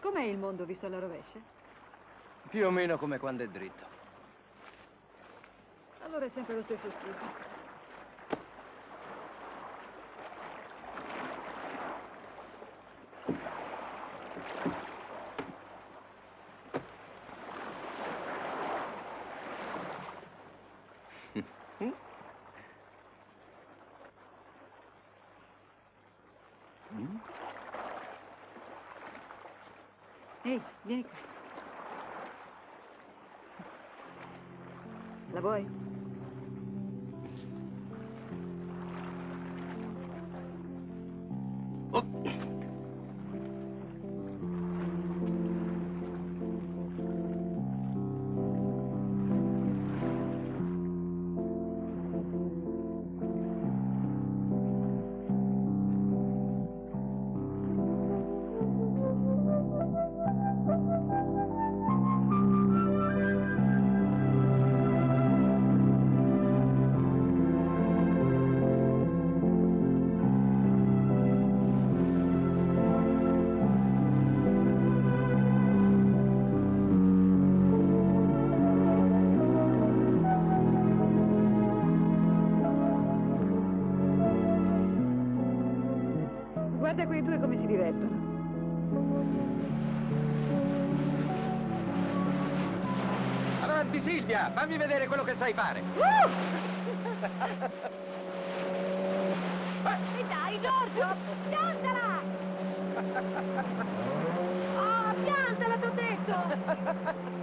Com'è il mondo visto alla rovescia? Più o meno come quando è dritto. Allora è sempre lo stesso schifo. Ehi, vieni qua. La vuoi? Guarda quei due come si divertono. Avanti Silvia, fammi vedere quello che sai fare. E dai, Giorgio, piantala! Oh, piantala, t'ho detto!